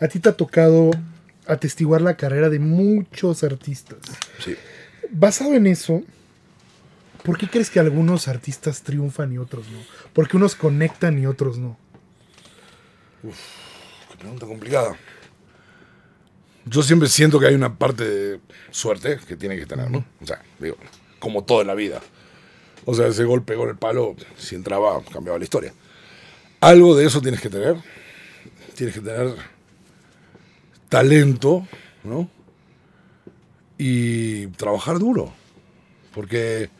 a ti te ha tocado atestiguar la carrera de muchos artistas. Sí. Basado en eso, ¿por qué crees que algunos artistas triunfan y otros no? Porque unos conectan y otros no. Qué pregunta complicada. Yo siempre siento que hay una parte de suerte que tiene que tener, ¿no? O sea, digo, como todo en la vida. O sea, ese golpe con el palo, si entraba, cambiaba la historia. Algo de eso tienes que tener. Tienes que tener talento, ¿no? Y trabajar duro. Porque,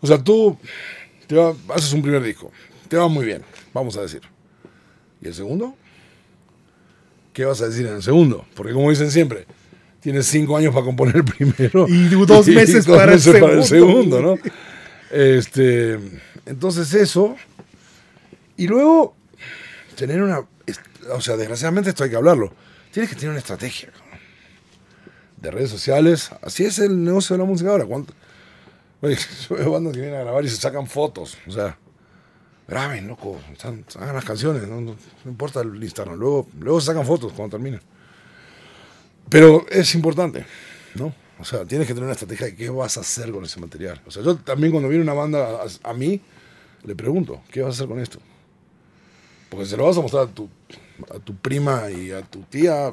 o sea, tú te va- haces un primer disco, te va muy bien, vamos a decir. ¿Y el segundo? ¿Qué vas a decir en el segundo? Porque como dicen siempre, tienes cinco años para componer el primero. Y dos meses para el segundo, segundo. ¿no? Este, entonces eso. Y luego, tener una... O sea, desgraciadamente esto hay que hablarlo. Tienes que tener una estrategia. De redes sociales. Así es el negocio de la música ahora. ¿Cuánto? Yo veo bandas que vienen a grabar y se sacan fotos. O sea, graben, loco. están- hagan las canciones. No importa el Instagram. Luego, luego se sacan fotos cuando terminen. Pero es importante, ¿no? O sea, tienes que tener una estrategia de qué vas a hacer con ese material. O sea, yo también cuando viene una banda a, a mí, le pregunto, ¿qué vas a hacer con esto? Porque se lo vas a mostrar a tu, a tu prima y a tu tía.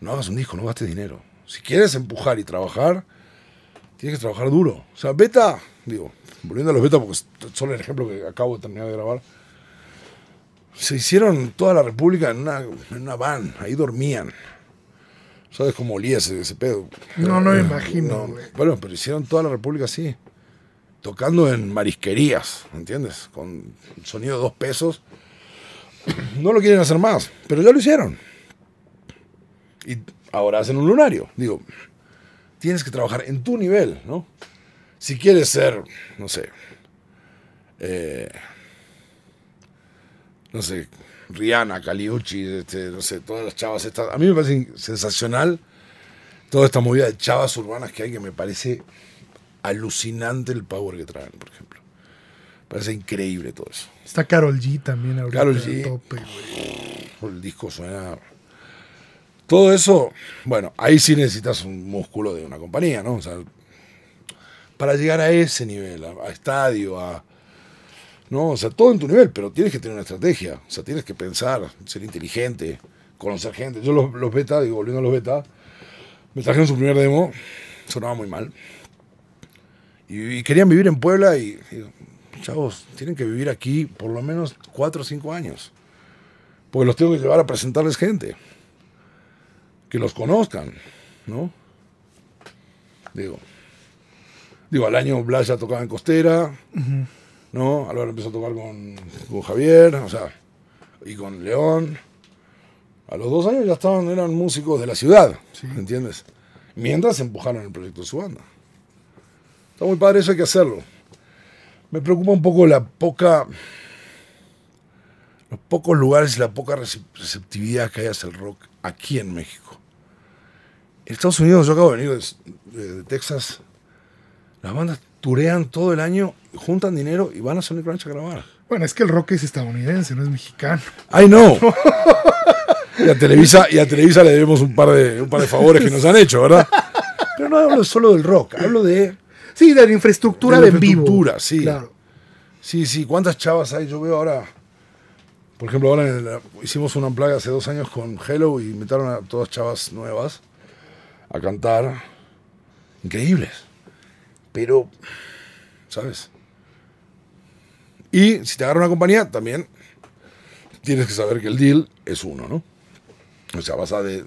No hagas un disco, no gastes dinero. Si quieres empujar y trabajar, tienes que trabajar duro. O sea, Beta, digo, volviendo a los Beta, porque es solo el ejemplo que acabo de terminar de grabar, se hicieron toda la República en una, en una van, ahí dormían. ¿Sabes cómo olía ese, ese pedo? No, no me Eh, imagino, no. Bueno, pero hicieron toda la República así. Tocando en marisquerías, ¿entiendes? Con sonido de dos pesos. No lo quieren hacer más, pero ya lo hicieron. Y ahora hacen un lunario. Digo, tienes que trabajar en tu nivel, ¿no? Si quieres ser, no sé, eh, no sé, Rihanna, Caliucci, este, no sé, todas las chavas estas. A mí me parece sensacional toda esta movida de chavas urbanas que hay que me parece alucinante el power que traen, por ejemplo. Parece increíble todo eso. Está Carol G también ahorita. Karol a G. tope. El disco suena. Todo eso, bueno, ahí sí necesitas un músculo de una compañía, ¿no? O sea, para llegar a ese nivel, a, a estadio, a. No, o sea, todo en tu nivel, pero tienes que tener una estrategia. O sea, tienes que pensar, ser inteligente, conocer gente. Yo los, los beta, digo, volviendo a los beta, me trajeron su primer demo, sonaba muy mal. Y, y querían vivir en Puebla y, chavos, tienen que vivir aquí por lo menos cuatro o cinco años. Porque los tengo que llevar a presentarles gente. Que los conozcan, ¿no? Digo. Digo, al año Blas ya tocaba en Costera, ¿no? Álvaro empezó a tocar con, con Javier, o sea, y con León. A los dos años ya estaban, eran músicos de la ciudad, ¿entiendes? Mientras empujaron el proyecto de su banda. Está muy padre, eso hay que hacerlo. Me preocupa un poco la poca los pocos lugares y la poca recep- receptividad que hay hacia el rock aquí en México. En Estados Unidos, yo acabo de venir de, de- de Texas, las bandas turean todo el año, juntan dinero y van a Sonic Ranch a grabar. Bueno, es que el rock es estadounidense, no es mexicano. ¡Ay, no! Y a Televisa, y a Televisa le debemos un par, de, un par de favores que nos han hecho, ¿verdad? Pero no hablo solo del rock, hablo de... Sí, de la infraestructura De de, la en vivo. infraestructura, sí. Claro. Sí, sí, ¿cuántas chavas hay? Yo veo ahora, por ejemplo, ahora hicimos una plaga hace dos años con Hello y invitaron a todas chavas nuevas a cantar. Increíbles. Pero, ¿sabes? Y si te agarra una compañía, también tienes que saber que el deal es uno, ¿no? O sea, vas a, de,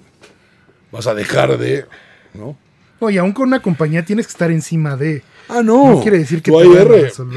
vas a dejar de, ¿no? Oye, aún con una compañía tienes que estar encima de. Ah, no. No quiere decir que Tu te vayan a resolver.